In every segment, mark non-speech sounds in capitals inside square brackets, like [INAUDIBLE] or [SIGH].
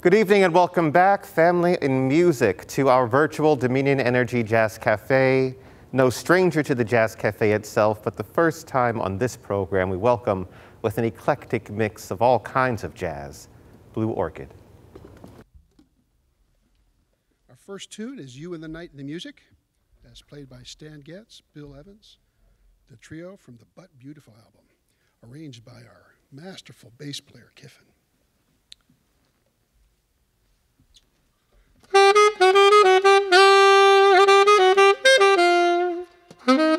Good evening and welcome back, family in music, to our virtual Dominion Energy Jazz Cafe. No stranger to the Jazz Cafe itself, but the first time on this program we welcome with an eclectic mix of all kinds of jazz, Blue Orchid. Our first tune is You and the Night and the Music, as played by Stan Getz, Bill Evans, the trio from the But Beautiful album, arranged by our masterful bass player, Kyffin. Our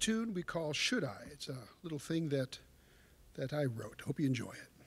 tune we call Should I? It's a little thing that, that I wrote. Hope you enjoy it.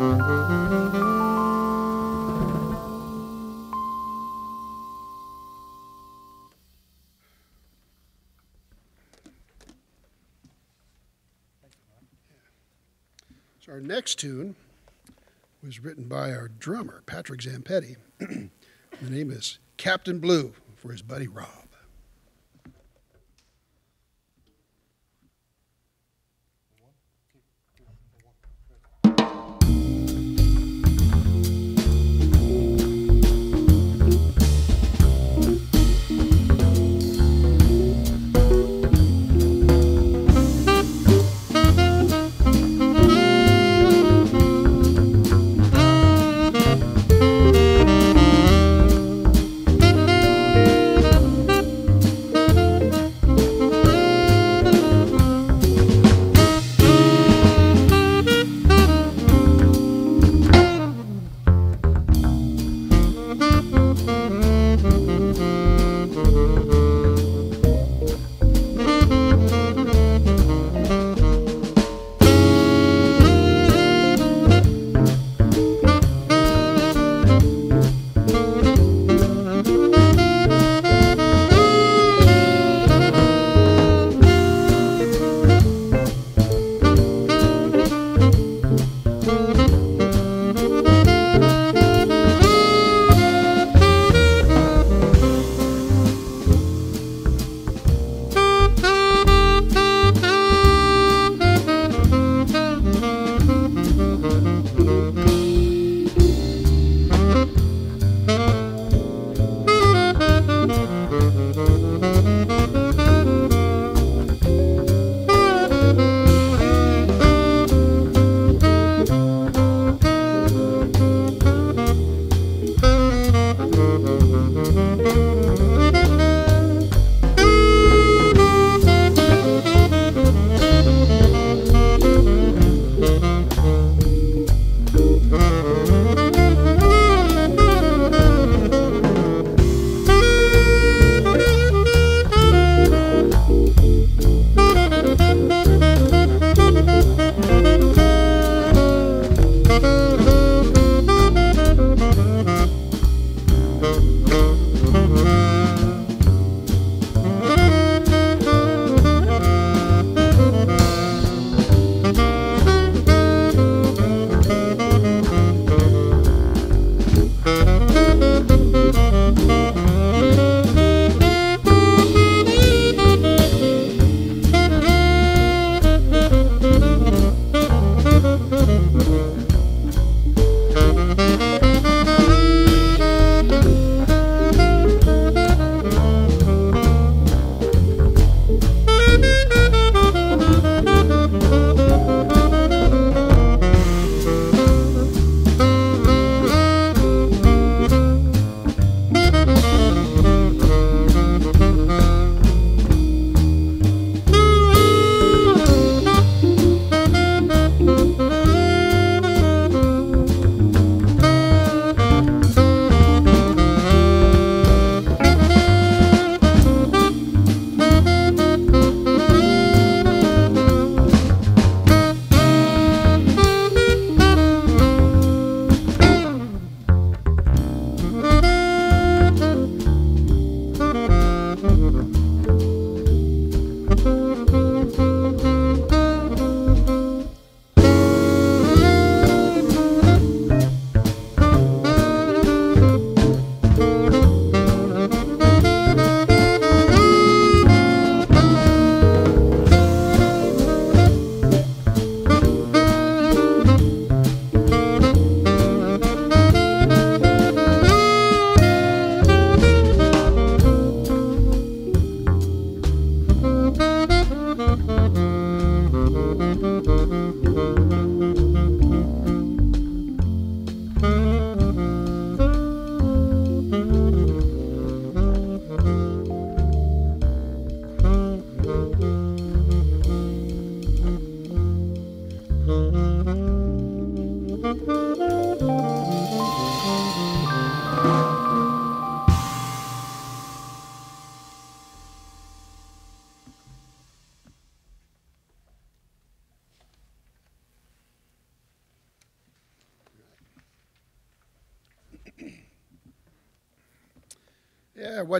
So our next tune was written by our drummer, Patrick Zampetti. [CLEARS THROAT] the name is Captain Blue for his buddy Rob.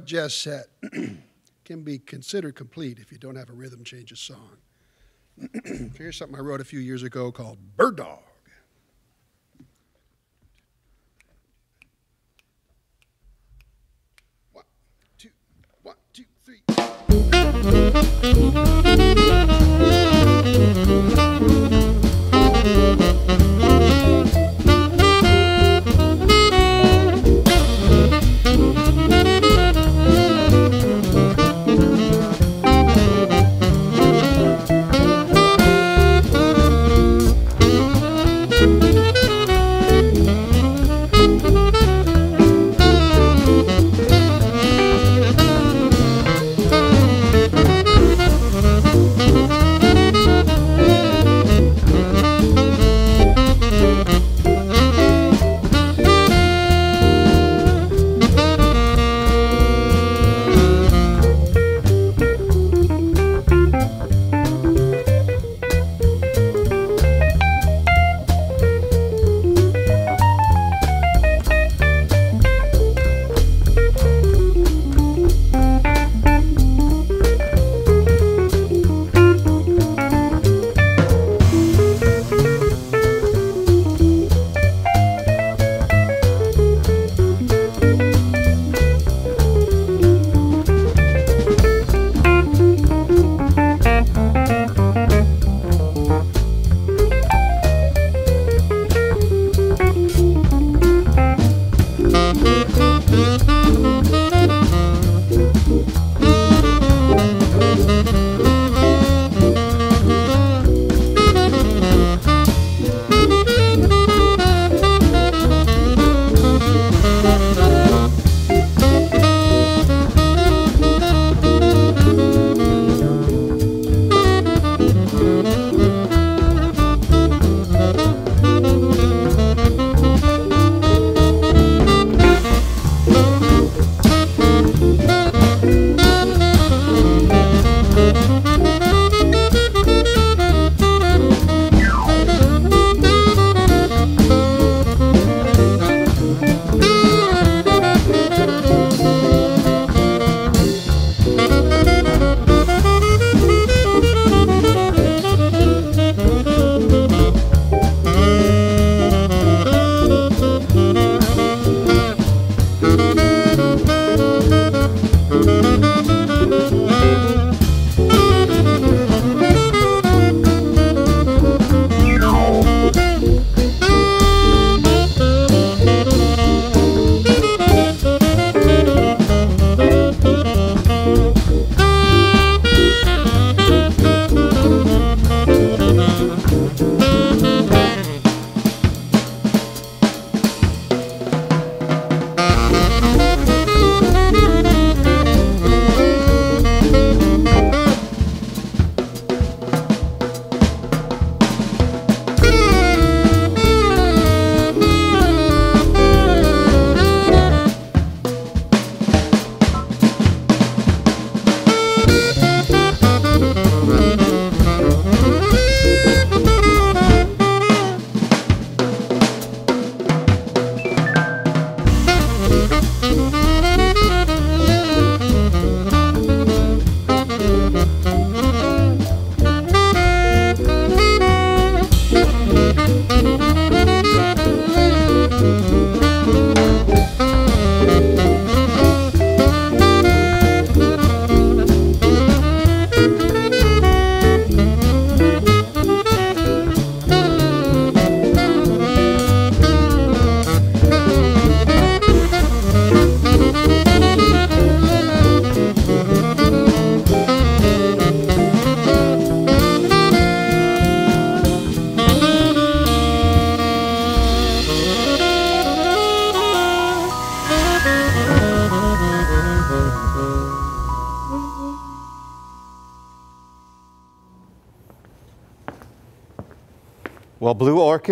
what Jess said [CLEARS THROAT] can be considered complete if you don't have a rhythm changes song. [CLEARS THROAT] Here's something I wrote a few years ago called Bird Dog. One, two, one, two, three.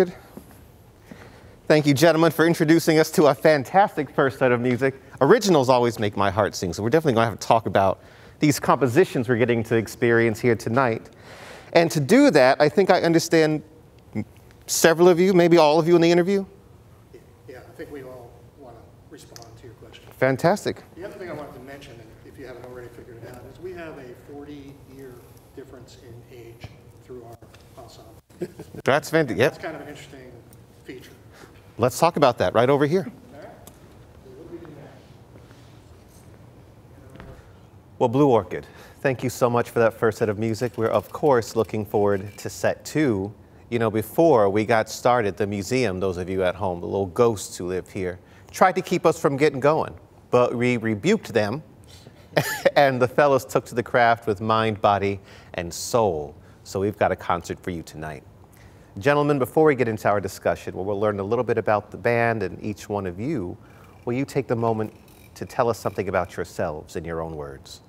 Blue thank you, gentlemen, for introducing us to a fantastic first set of music. Originals always make my heart sing, so we're definitely going to have to talk about these compositions we're getting to experience here tonight. And to do that, I think I understand several of you, maybe all of you in the interview. Yeah, I think we all want to respond to your question. Fantastic. The other thing I wanted to mention, and if you haven't already figured it out, is we have a 40-year difference in age through our ensemble. [LAUGHS] That's fantastic. Yep. That's kind of an interesting feature. Let's talk about that right over here. Well, Blue Orchid, thank you so much for that first set of music. We're, of course, looking forward to set two. You know, before we got started, the museum, those of you at home, the little ghosts who live here, tried to keep us from getting going, but we rebuked them, [LAUGHS] and the fellows took to the craft with mind, body, and soul. So we've got a concert for you tonight. Gentlemen, before we get into our discussion, where we'll learn a little bit about the band and each one of you, will you take the moment to tell us something about yourselves in your own words?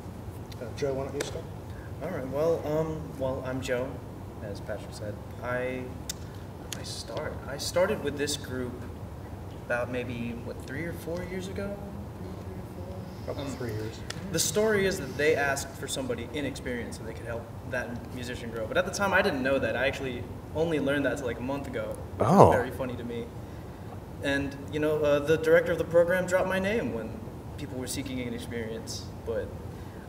Uh, Jo, why don't you start? All right. Well, um, well, I'm Jo, as Patrick said. I, I start. I started with this group about maybe what three or four years ago. About three years. The story is that they asked for somebody inexperienced so they could help that musician grow. But at the time, I didn't know that. I actually only learned that like a month ago. which Oh. Very funny to me. And you know, uh, the director of the program dropped my name when people were seeking an experience. But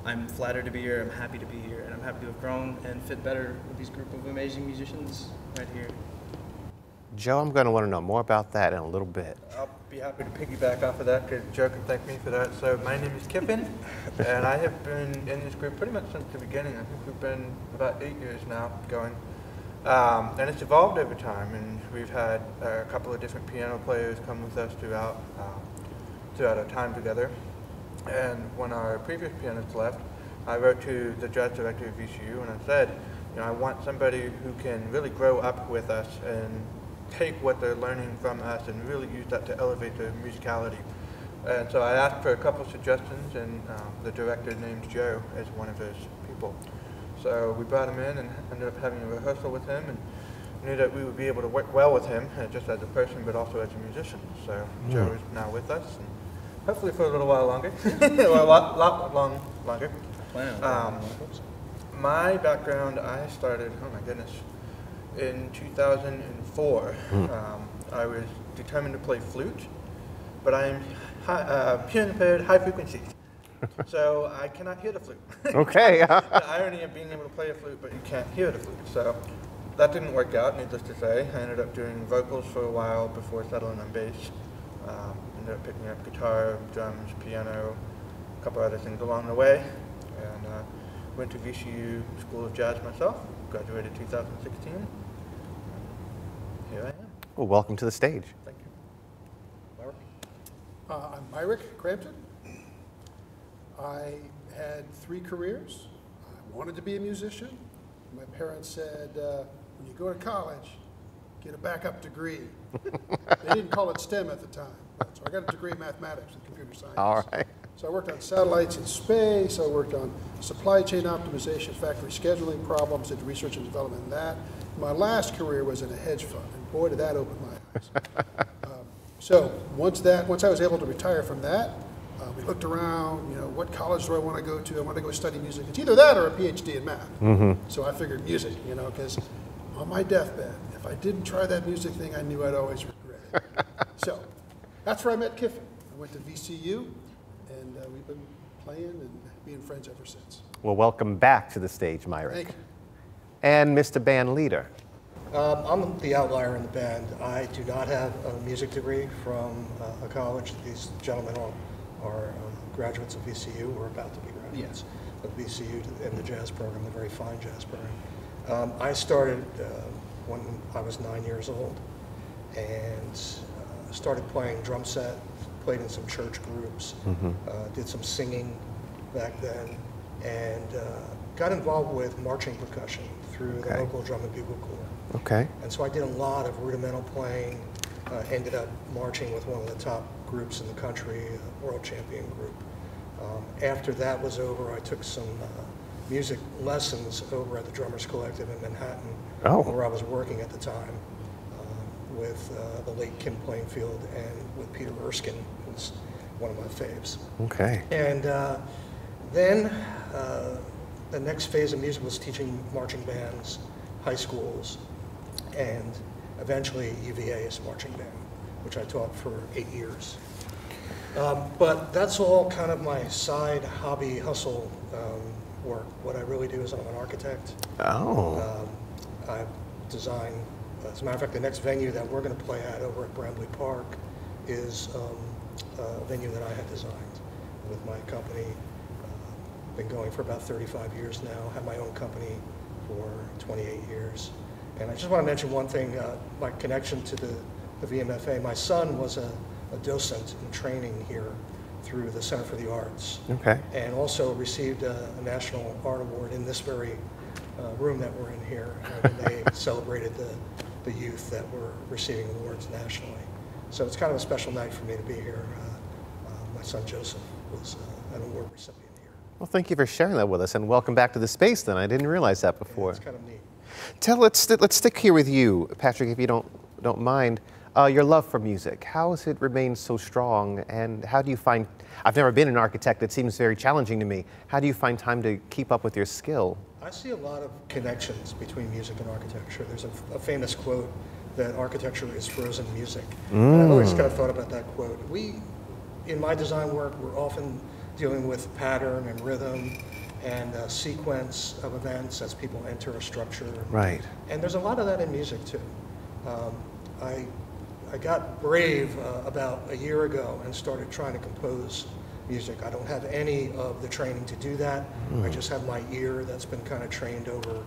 I'm flattered to be here. I'm happy to be here, and I'm happy to have grown and fit better with these group of amazing musicians right here. Jo, I'm going to want to know more about that in a little bit. I'll be happy to piggyback off of that because Jo can thank me for that. So my name is Kyffin, [LAUGHS] and I have been in this group pretty much since the beginning. I think we've been about eight years now going. Um, and it's evolved over time, and we've had uh, a couple of different piano players come with us throughout, um, throughout our time together. And when our previous pianist left, I wrote to the jazz director of VCU and I said, you know, I want somebody who can really grow up with us and take what they're learning from us and really use that to elevate their musicality. And so I asked for a couple of suggestions, and um, the director named Jo as one of those people. So we brought him in and ended up having a rehearsal with him and knew that we would be able to work well with him, uh, just as a person, but also as a musician. So Jo is now with us, and hopefully for a little while longer, [LAUGHS] or a lot, lot long longer. Wow. Um, my background, I started, oh my goodness, in 2004. Um, I was determined to play flute, but I am high, uh, piano impaired, high frequency. [LAUGHS] so I cannot hear the flute. [LAUGHS] Okay. the irony of being able to play a flute, but you can't hear the flute. So that didn't work out, needless to say. I ended up doing vocals for a while before settling on bass. Um, ended up picking up guitar, drums, piano, a couple other things along the way. And uh, went to VCU School of Jazz myself, graduated 2016. Here I am. well, welcome to the stage. Thank you. Mark? Uh, I'm Myrick Crampton. I had three careers. I wanted to be a musician. My parents said, uh, when you go to college, get a backup degree. [LAUGHS] they didn't call it STEM at the time. So I got a degree in mathematics and computer science. All right. So I worked on satellites in space, I worked on supply chain optimization, factory scheduling problems, did research and development in that. My last career was in a hedge fund, and boy, did that open my eyes. [LAUGHS] Um, So once that, once I was able to retire from that, uh, we looked around, you know, what college do I want to go to? I want to go study music. It's either that or a PhD in math. So I figured music, you know, because on my deathbed, if I didn't try that music thing, I knew I'd always regret it. [LAUGHS] so that's where I met Kyffin. I went to VCU, and uh, we've been playing and being friends ever since. Well, welcome back to the stage, Myrick. Thank you. And Mr. Band Leader. Um, I'm the outlier in the band. I do not have a music degree from uh, a college. These gentlemen all are um, graduates of VCU, or about to be graduates of VCU in the jazz program, the very fine jazz program. Um, I started uh, when I was nine years old and uh, started playing drum set, played in some church groups, uh, did some singing back then, and uh, got involved with marching percussion through the local drum and bugle corps. Okay. And so I did a lot of rudimental playing, uh, ended up marching with one of the top groups in the country, a world champion group. Um, after that was over, I took some uh, music lessons over at the Drummers Collective in Manhattan, Oh. where I was working at the time uh, with uh, the late Kim Plainfield and with Peter Erskine, who's one of my faves. Okay. And uh, then uh, the next phase of music was teaching marching bands, high schools, and eventually UVA's marching band, which I taught for eight years. Um, but that's all kind of my side hobby hustle um, work. What I really do is I'm an architect. Oh. Um, I design, as a matter of fact, the next venue that we're going to play at over at Brambley Park is um, a venue that I had designed with my company. Been going for about 35 years now, have my own company for 28 years. And I just want to mention one thing, uh, my connection to the the VMFA. My son was a a docent in training here through the Center for the Arts Okay. and also received a, a National Art Award in this very uh, room that we're in here. when they [LAUGHS] celebrated the, the youth that were receiving awards nationally. So it's kind of a special night for me to be here. Uh, uh, my son Joseph was uh, an award recipient. Well, thank you for sharing that with us, and welcome back to the space. Then I didn't realize that before. It's kind of neat. Tell let's let's stick here with you, Patrick, if you don't don't mind. Uh, your love for music. How has it remained so strong, and how do you find? I've never been an architect. It seems very challenging to me. How do you find time to keep up with your skill? I see a lot of connections between music and architecture. There's a, a famous quote that architecture is frozen music. And I've always kind of thought about that quote. We, in my design work, we're often dealing with pattern and rhythm and a sequence of events as people enter a structure. Right. And there's a lot of that in music too. Um, I, I got brave uh, about a year ago and started trying to compose music. I don't have any of the training to do that. I just have my ear that's been kind of trained over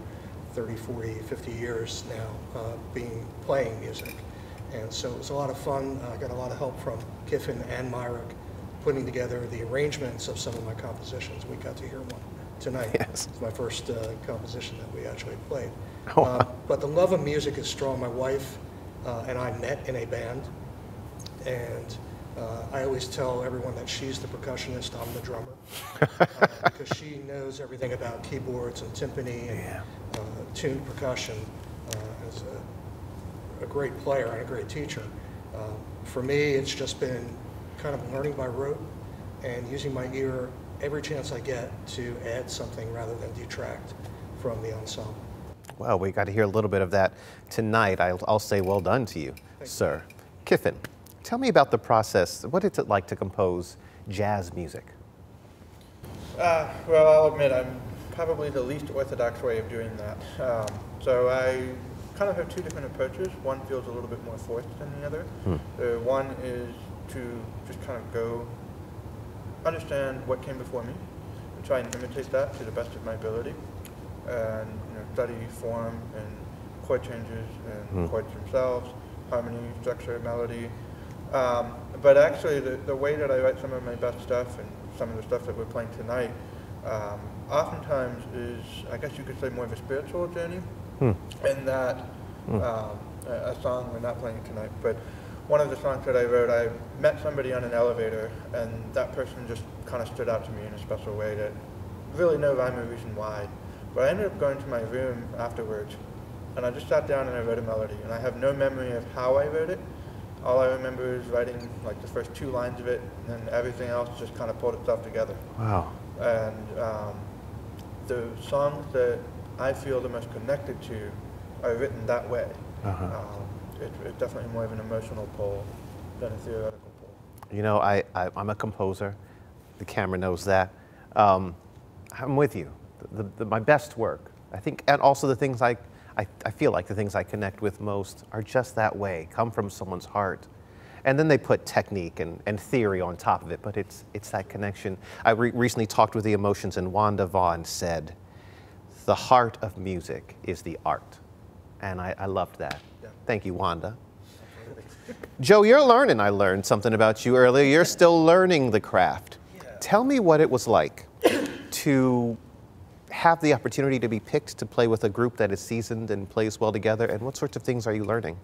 30, 40, 50 years now, uh, being playing music. And so it was a lot of fun. I got a lot of help from Kyffin and Myrick putting together the arrangements of some of my compositions. We got to hear one tonight. Yes. It's my first uh, composition that we actually played. Oh, Uh, but the love of music is strong. My wife uh, and I met in a band, and uh, I always tell everyone that she's the percussionist, I'm the drummer, [LAUGHS] uh, because she knows everything about keyboards and timpani and Yeah. uh, tuned percussion. Uh, as a, a great player and a great teacher. Uh, for me, it's just been kind of learning by rote and using my ear every chance I get to add something rather than detract from the ensemble. Well, we got to hear a little bit of that tonight. I'll, I'll say well done to you, sir. Kyffin, tell me about the process. What is it like to compose jazz music? Uh, well, I'll admit I'm probably the least orthodox way of doing that. Um, so I kind of have two different approaches. One feels a little bit more forced than the other. Uh, one is to just kind of go understand what came before me and try and imitate that to the best of my ability, and you know, study form and chord changes and chords themselves, harmony, structure, melody. Um, but actually, the, the way that I write some of my best stuff and some of the stuff that we're playing tonight, um, oftentimes is, I guess you could say, more of a spiritual journey. In that um, a, a song, we're not playing tonight, but one of the songs that I wrote, I met somebody on an elevator, and that person just kind of stood out to me in a special way that really no rhyme or reason why. But I ended up going to my room afterwards, and I just sat down and I wrote a melody, and I have no memory of how I wrote it. All I remember is writing like the first two lines of it, and then everything else just kind of pulled itself together. Wow. And um, the songs that I feel the most connected to are written that way. Uh-huh. Um, it, it's definitely more of an emotional pull than a theoretical pull. You know, I, I, I'm a composer. The camera knows that. Um, I'm with you. The, the, my best work, I think, and also the things I, I, I feel like the things I connect with most are just that way, come from someone's heart. And then they put technique and, and theory on top of it, but it's, it's that connection. I re- recently talked with the emotions, and Wanda Vaughn said, The heart of music is the art. And I, I loved that. Thank you, Wanda. Jo, you're learning. I learned something about you earlier. You're still learning the craft. Tell me what it was like to have the opportunity to be picked to play with a group that is seasoned and plays well together, and what sorts of things are you learning?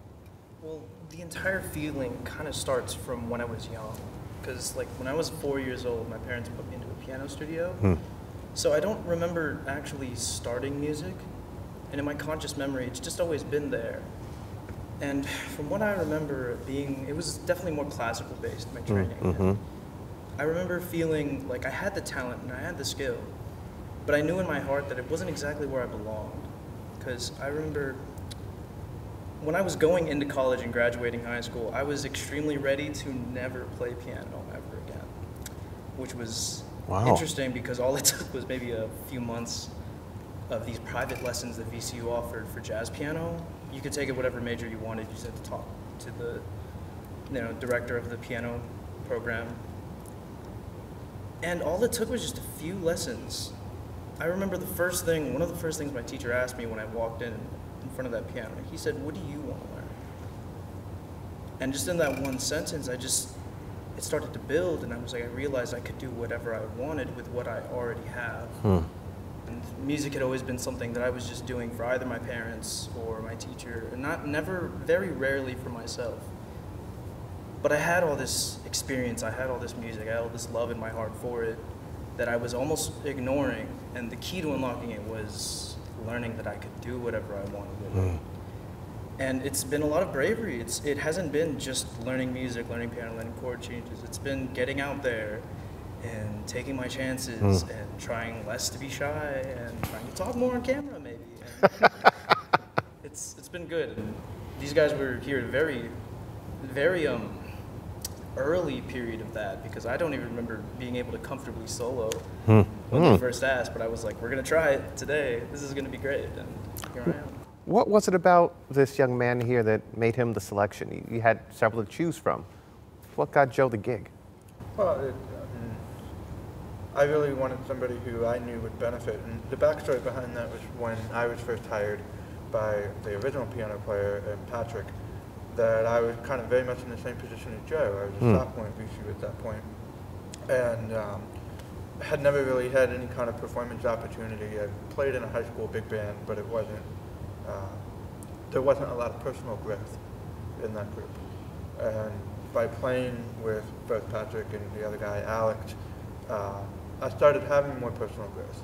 Well, the entire feeling kind of starts from when I was young. Because, like, when I was four years old, my parents put me into a piano studio. Hmm. So I don't remember actually starting music, and in my conscious memory, it's just always been there. And from what I remember, being it was definitely more classical based my mm, training. And I remember feeling like I had the talent and I had the skill, but I knew in my heart that it wasn't exactly where I belonged. Because I remember when I was going into college and graduating high school, I was extremely ready to never play piano ever again, which was Wow. interesting because all it [LAUGHS] took was maybe a few months of these private lessons that VCU offered for jazz piano. You could take it whatever major you wanted. You just had to talk to the you know, director of the piano program. And all it took was just a few lessons. I remember the first thing, one of the first things my teacher asked me when I walked in in front of that piano. He said, "What do you want to learn?" And just in that one sentence, I just it started to build, and I was like, I realized I could do whatever I wanted with what I already have. And music had always been something that I was just doing for either my parents or my teacher, and not never, very rarely for myself. But I had all this experience, I had all this music, I had all this love in my heart for it that I was almost ignoring. And the key to unlocking it was learning that I could do whatever I wanted with it. Hmm. And it's been a lot of bravery. It's, it hasn't been just learning music, learning piano, learning chord changes. It's been getting out there and taking my chances hmm. and trying less to be shy and trying to talk more on camera, maybe. [LAUGHS] It's, it's been good. And these guys were here at a very, very um, early period of that because I don't even remember being able to comfortably solo hmm. when they hmm. first asked. But I was like, we're going to try it today. This is going to be great. And here I am. What was it about this young man here that made him the selection? You- You had several to choose from. What got Jo the gig? Well, it, I really wanted somebody who I knew would benefit. And the backstory behind that was when I was first hired by the original piano player, um, Patrick, that I was kind of very much in the same position as Jo. I was a sophomore at VCU at that point, and um, had never really had any kind of performance opportunity. I played in a high school big band, but it wasn't. Uh, there wasn't a lot of personal growth in that group. And by playing with both Patrick and the other guy, Alex, uh, I started having more personal growth.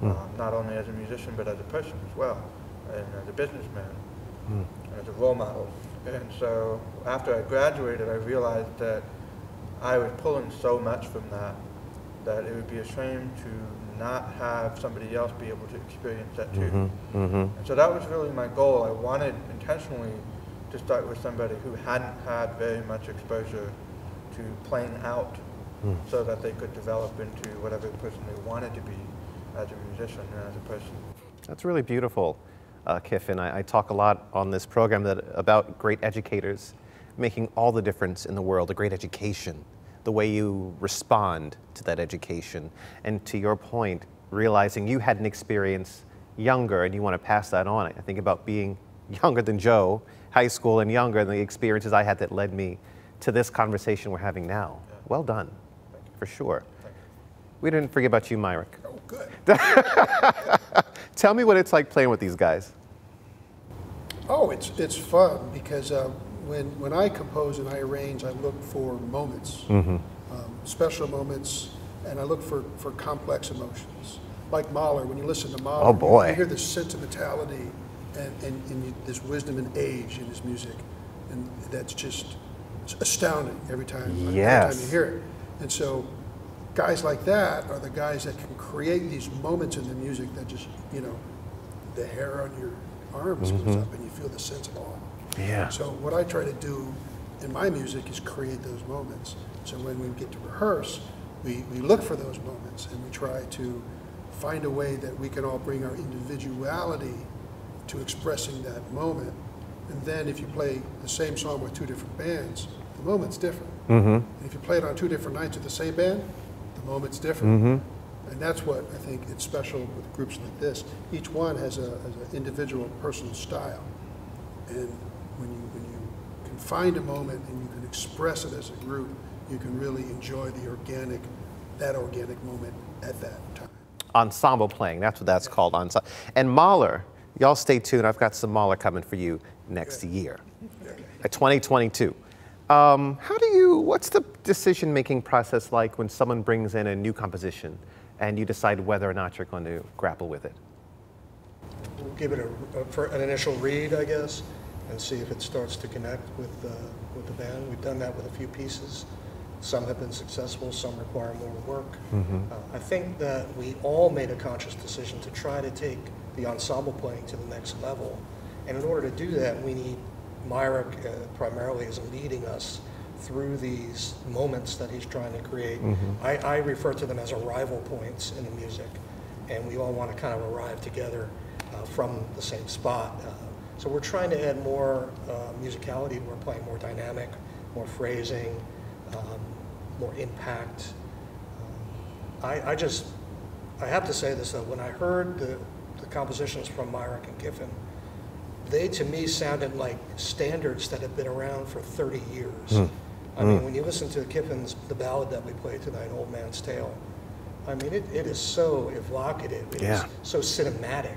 Hmm. Uh, um, not only as a musician, but as a person as well, and as a businessman, hmm. and as a role model. And so after I graduated, I realized that I was pulling so much from that that it would be a shame to not have somebody else be able to experience that too. Mm-hmm, mm-hmm. And so that was really my goal. I wanted intentionally to start with somebody who hadn't had very much exposure to playing out so that they could develop into whatever person they wanted to be as a musician and as a person. That's really beautiful, uh, Kyffin. I, I talk a lot on this program that, about great educators making all the difference in the world, a great education, the way you respond to that education. And to your point, realizing you had an experience younger and you want to pass that on. I think about being younger than Jo, high school and younger, and the experiences I had that led me to this conversation we're having now. Well done, for sure. We didn't forget about you, Myrick. Oh, good. [LAUGHS] Tell me what it's like playing with these guys. Oh, it's, it's fun because uh, when, when I compose and I arrange, I look for moments, um, special moments, and I look for, for complex emotions. Like Mahler, when you listen to Mahler, Oh, boy. you hear this sentimentality and, and, and you, this wisdom and age in his music. And that's just astounding every time, every time Yes. you hear it. And so guys like that are the guys that can create these moments in the music that just, you know, the hair on your arms goes mm-hmm. up and you feel the sense of awe. Yeah. So what I try to do in my music is create those moments. So when we get to rehearse, we, we look for those moments and we try to find a way that we can all bring our individuality to expressing that moment. And then if you play the same song with two different bands, the moment's different. And if you play it on two different nights with the same band, the moment's different. Mm-hmm. And that's what I think it's special with groups like this. Each one has a, has an individual personal style. And when you, when you can find a moment and you can express it as a group, you can really enjoy the organic, that organic moment at that time. Ensemble playing, that's what that's called. Ensemble. And Mahler, y'all stay tuned. I've got some Mahler coming for you next year, at 2022. Um, how do you, what's the decision making process like when someone brings in a new composition and you decide whether or not you're going to grapple with it? We'll give it a, a, for an initial read, I guess, and see if it starts to connect with, uh, with the band. We've done that with a few pieces. Some have been successful, some require more work. Uh, I think that we all made a conscious decision to try to take the ensemble playing to the next level. And in order to do that, we need Myrick uh, primarily is leading us through these moments that he's trying to create. I, I refer to them as arrival points in the music, and we all want to kind of arrive together uh, from the same spot. Uh, so we're trying to add more uh, musicality. We're playing more dynamic, more phrasing, um, more impact. Um, I, I just, I have to say this though, when I heard the, the compositions from Myrick and Kyffin, they to me sounded like standards that have been around for 30 years. I mean, when you listen to Kyffin's, the ballad that we played tonight, Old Man's Tale, I mean, it, it is so evocative, it is Yeah. so cinematic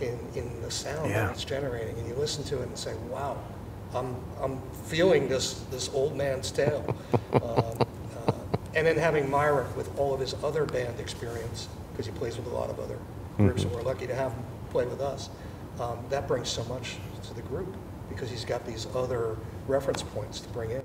in, in the sound Yeah. that it's generating. And you listen to it and say, wow, I'm, I'm feeling this, this old man's tale. [LAUGHS] um, uh, and then having Myrick with all of his other band experience, because he plays with a lot of other groups, and we're lucky to have him play with us, um, that brings so much to the group because he's got these other reference points to bring in.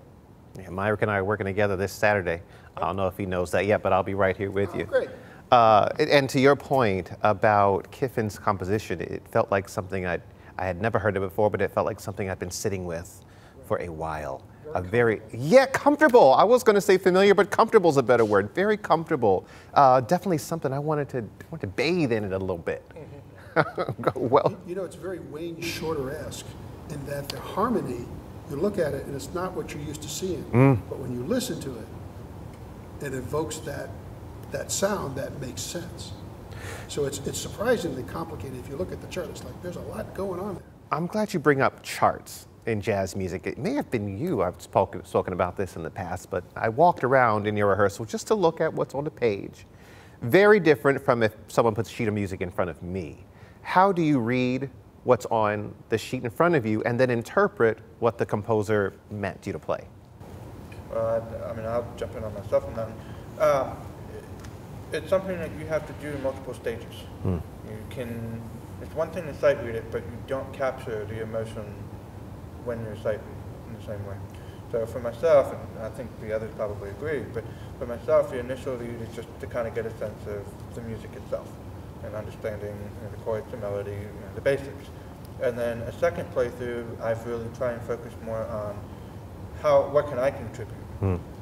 Yeah, Myrick and I are working together this Saturday. I don't know if he knows that yet, but I'll be right here with you. great. Uh, and- and to your point about Kyffin's composition, it felt like something I'd, I had never heard of before, but it felt like something I'd been sitting with for a while. A very, yeah, comfortable. I was going to say familiar, but comfortable is a better word. Very comfortable. Uh, definitely something I wanted to, wanted to bathe in it a little bit. [LAUGHS] Go well. You know, it's very Wayne Shorter-esque in that the harmony, you look at it and it's not what you're used to seeing. Mm. But when you listen to it, it evokes that, that sound that makes sense. So it's, it's surprisingly complicated. If you look at the chart, it's like there's a lot going on there. I'm glad you bring up charts in jazz music. It may have been you, I've spoken, spoken about this in the past, but I walked around in your rehearsal just to look at what's on the page. Very different from if someone puts a sheet of music in front of me. How do you read what's on the sheet in front of you and then interpret what the composer meant you to play? Uh, I mean, I'll jump in on myself on that. one. Uh, it's something that you have to do in multiple stages. You can. It's one thing to sight read it, but you don't capture the emotion when you're sight read in the same way. So for myself, and I think the others probably agree, but for myself, the initial read is just to kind of get a sense of the music itself and understanding you know, the chords, the melody, you know, the basics. And then a second playthrough, I've really tried and focus more on how, what can I contribute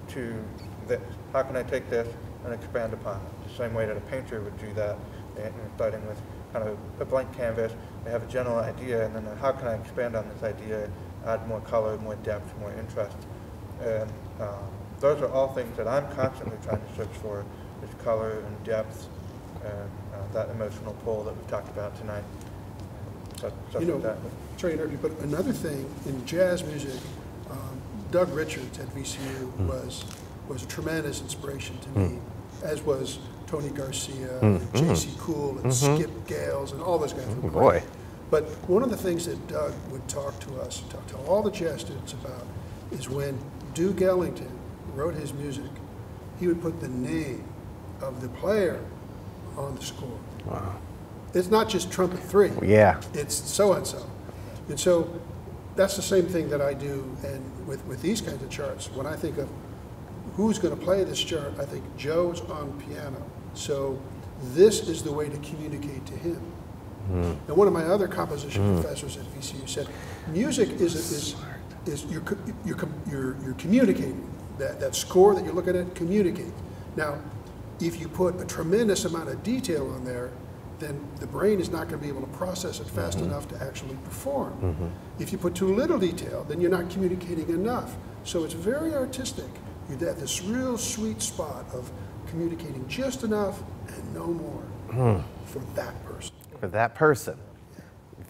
to this? How can I take this and expand upon it? The same way that a painter would do that, and, and starting with kind of a blank canvas, they have a general idea, and then how can I expand on this idea, add more color, more depth, more interest? And um, those are all things that I'm constantly trying to search for, is color and depth, and that emotional pull that we've talked about tonight. Stuff, stuff You know, like that. sorry to but another thing in jazz music, um, Doug Richards at VCU hmm. was, was a tremendous inspiration to hmm. me, as was Tony Garcia, hmm. and J.C. Kuhl, and mm-hmm. Skip Gailes, and all those guys were oh, boy. But one of the things that Doug would talk to us, talk to all the jazz students about, is when Duke Ellington wrote his music, he would put the name of the player on the score. It's not just trumpet three Yeah. it's so and so. And so that's the same thing that I do and with, with these kinds of charts. When I think of who's going to play this chart, I think Jo's on piano. So this is the way to communicate to him. Hmm. And one of my other composition hmm. professors at VCU said, music is, is, is you're, you're, you're, you're communicating. That, that score that you're looking at, communicate. Now, if you put a tremendous amount of detail on there, then the brain is not going to be able to process it fast mm-hmm. enough to actually perform. Mm-hmm. If you put too little detail, then you're not communicating enough. So it's very artistic. You're at this real sweet spot of communicating just enough and no more hmm. for that person. For that person.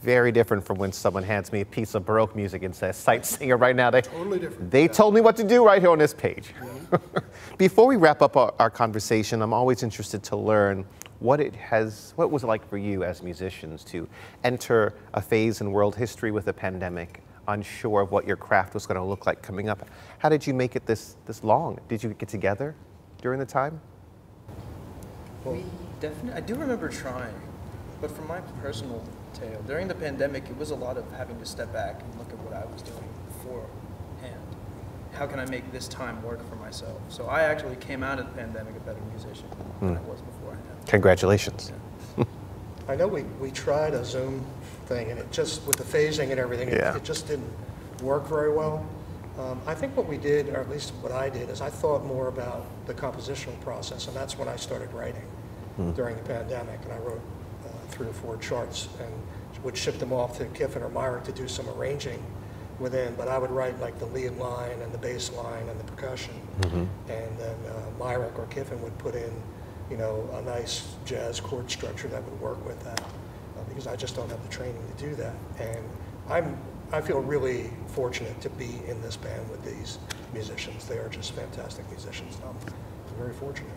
Very different from when someone hands me a piece of Baroque music and says, sight singer right now. They, Totally different. They told me what to do right here on this page. [LAUGHS] Before we wrap up our, our conversation, I'm always interested to learn what it has, what was it like for you as musicians to enter a phase in world history with a pandemic, unsure of what your craft was going to look like coming up. How did you make it this, this long? Did you get together during the time? We definitely, I do remember trying, but from my personal tale, during the pandemic, it was a lot of having to step back and look at what I was doing beforehand. How can I make this time work for myself? So I actually came out of the pandemic a better musician than I was beforehand. Congratulations. [LAUGHS] I know we, we tried a Zoom thing, and it just, with the phasing and everything, it, Yeah. it just didn't work very well. Um, I think what we did, or at least what I did, is I thought more about the compositional process, and that's when I started writing during the pandemic, and I wrote three or four charts and would ship them off to Kyffin or Myrick to do some arranging within, but I would write like the lead line and the bass line and the percussion. And then uh, Myrick or Kyffin would put in, you know, a nice jazz chord structure that would work with that, uh, because I just don't have the training to do that. And I'm, I feel really fortunate to be in this band with these musicians. They are just fantastic musicians. I'm very fortunate.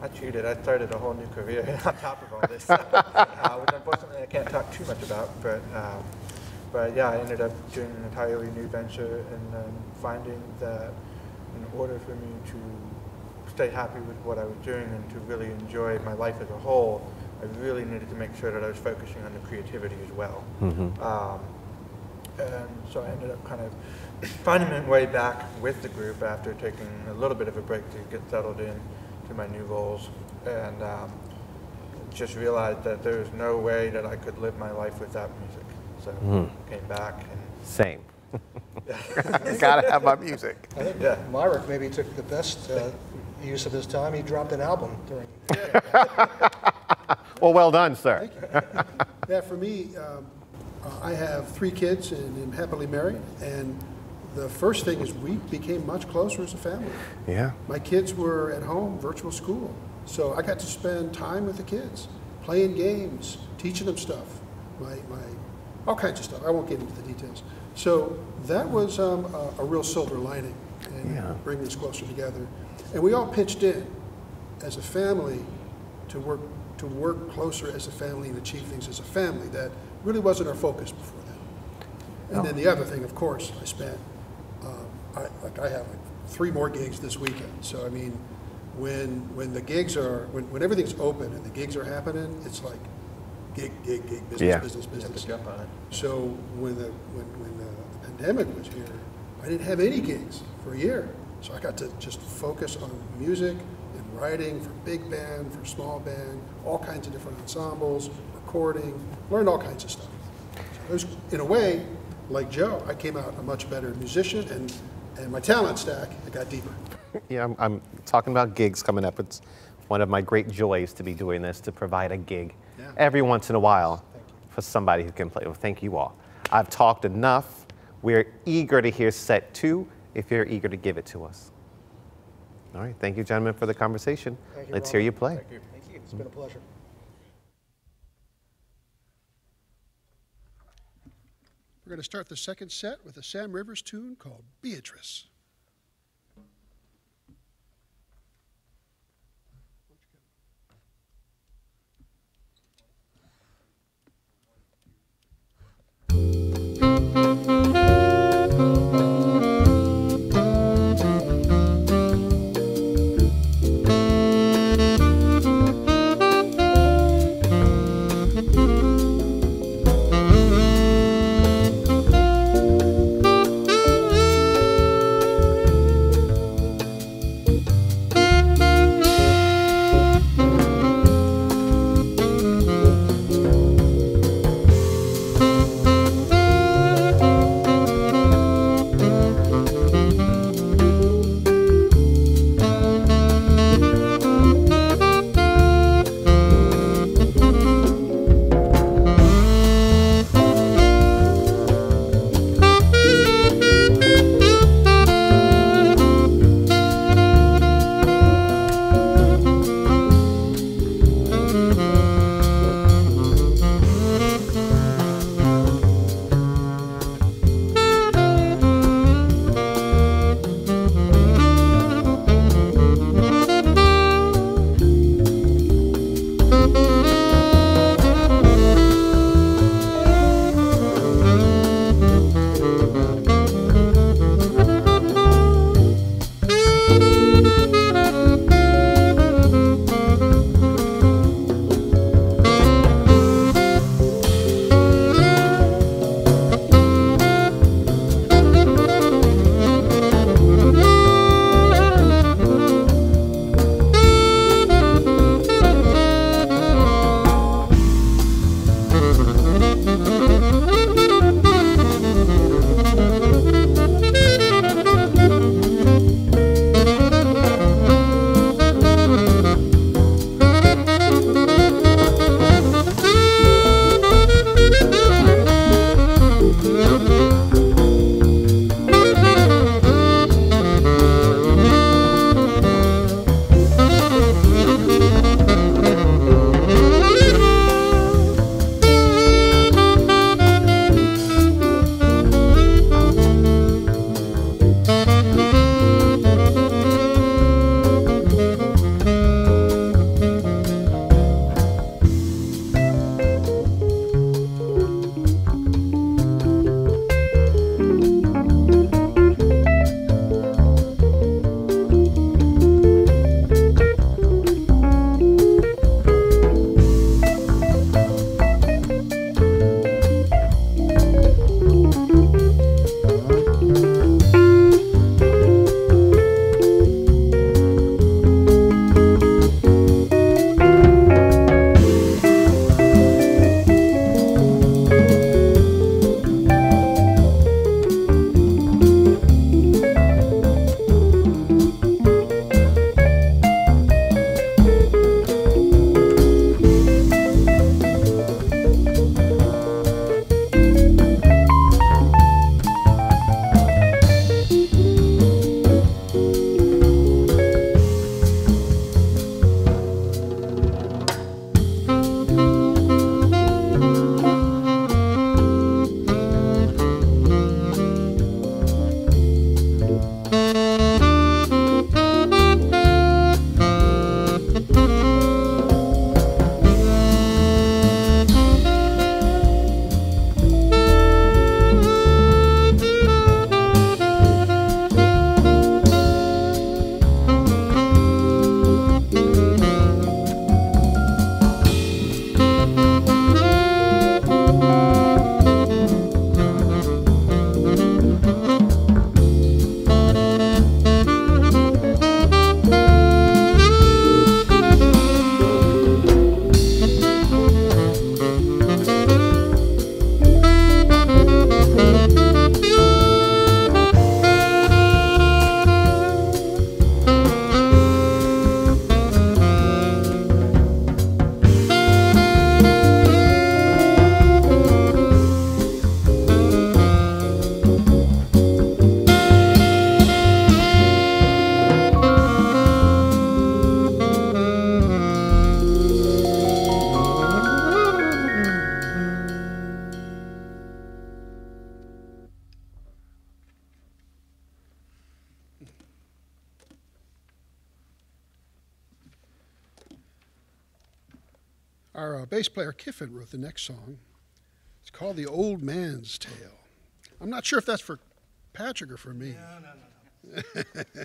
I cheated. I started a whole new career [LAUGHS] on top of all this, [LAUGHS] uh, which unfortunately I can't talk too much about. But um, but yeah, I ended up doing an entirely new venture and then finding that in order for me to stay happy with what I was doing and to really enjoy my life as a whole, I really needed to make sure that I was focusing on the creativity as well. Um, and so I ended up kind of finding my way back with the group after taking a little bit of a break to get settled in to my new goals and um, just realized that there was no way that I could live my life without music. So came back and Same. [LAUGHS] [LAUGHS] Gotta have my music. I think Yeah. Myrick maybe took the best uh, use of his time. He dropped an album during. [LAUGHS] Well, well done, sir. Yeah, for me, um, uh, I have three kids and am happily married, and the first thing is we became much closer as a family. Yeah. My kids were at home, virtual school, so I got to spend time with the kids, playing games, teaching them stuff, my, my, all kinds of stuff. I won't get into the details. So that was um, a, a real silver lining in Yeah. bringing us closer together. And we all pitched in as a family to work to work closer as a family and achieve things as a family. That really wasn't our focus before that. And then the other thing, of course, I spent, I, like I have like three more gigs this weekend. So I mean, when when the gigs are when, when everything's open and the gigs are happening, it's like gig gig gig business Yeah. business business. jump on it. So when the when, when the, the pandemic was here, I didn't have any gigs for a year. So I got to just focus on music and writing for big band, for small band, all kinds of different ensembles, recording, learned all kinds of stuff. So it was, in a way, like Jo, I came out a much better musician, and and my talent stack it got deeper. [LAUGHS] Yeah, I'm, I'm talking about gigs coming up. It's one of my great joys to be doing this, to provide a gig Yeah. every once in a while for somebody who can play. Well, thank you all. I've talked enough. We're eager to hear set two if you're eager to give it to us. All right, thank you, gentlemen, for the conversation. You, Let's hear you play. Thank you. Thank you. It's been a pleasure. We're going to start the second set with a Sam Rivers tune called Beatrice. [LAUGHS] Kyffin wrote the next song. It's called The Old Man's Tale. I'm not sure if that's for Patrick or for me. No, no, no, [LAUGHS]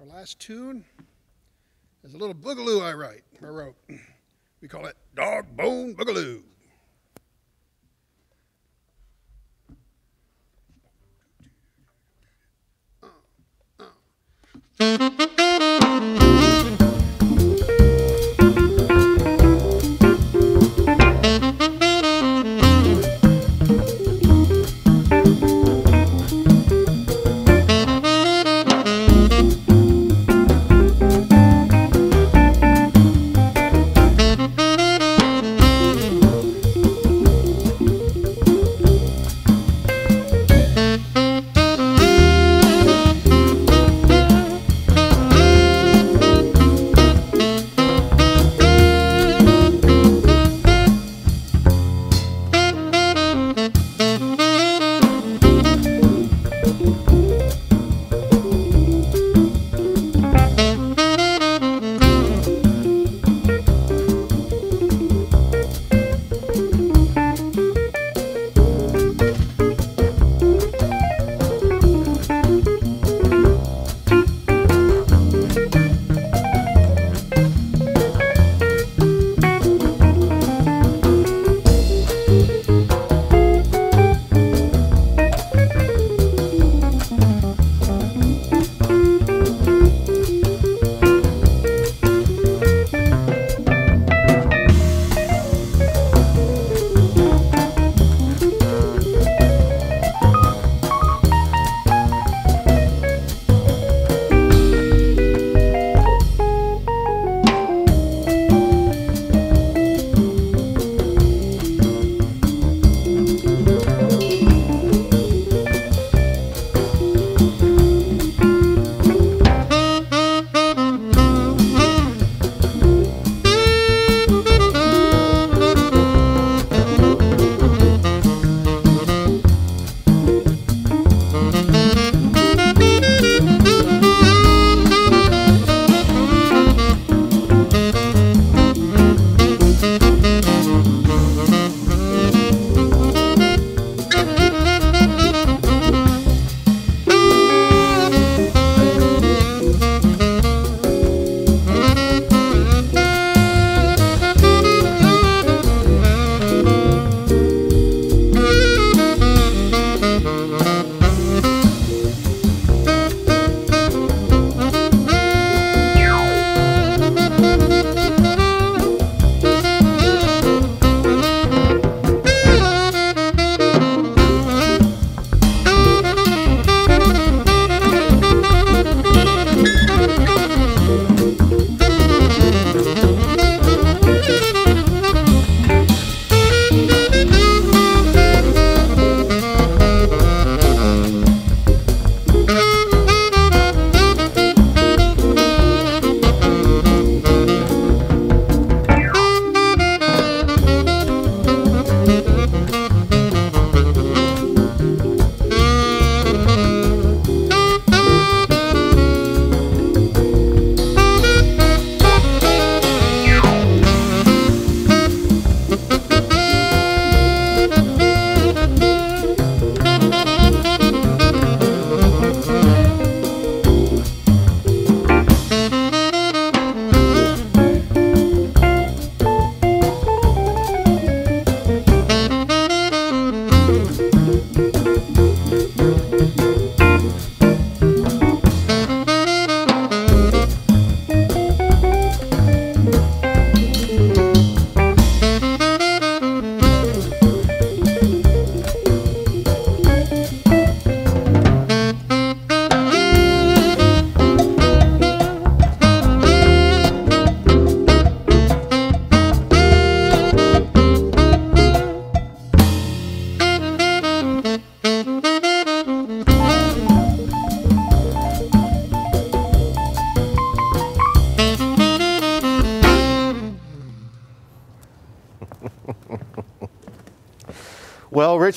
Our last tune is a little boogaloo I write, I wrote. We call it Dog Bone Boogaloo.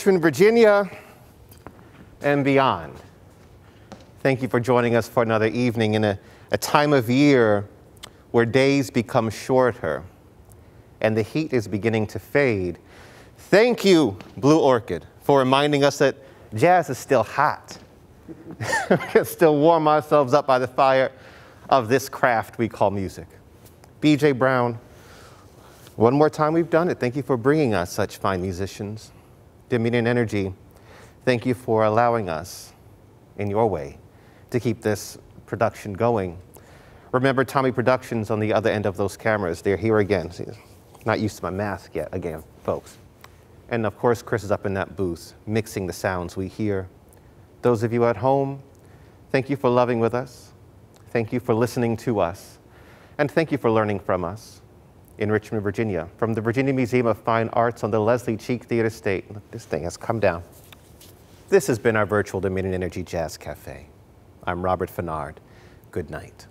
Richmond, Virginia, and beyond. Thank you for joining us for another evening in a, a time of year where days become shorter and the heat is beginning to fade. Thank you, Blue Orchid, for reminding us that jazz is still hot [LAUGHS] we can still warm ourselves up by the fire of this craft we call music. BJ Brown, one more time we've done it. Thank you for bringing us such fine musicians. Dominion Energy, thank you for allowing us, in your way, to keep this production going. Remember Tommy Productions on the other end of those cameras. They're here again. See, not used to my mask yet, again, folks. And of course, Chris is up in that booth, mixing the sounds we hear. Those of you at home, thank you for loving with us. Thank you for listening to us. And thank you for learning from us in Richmond, Virginia, from the Virginia Museum of Fine Arts on the Leslie Cheek Theater State. This thing has come down. This has been our virtual Dominion Energy Jazz Cafe. I'm Robert Fennard. Good night.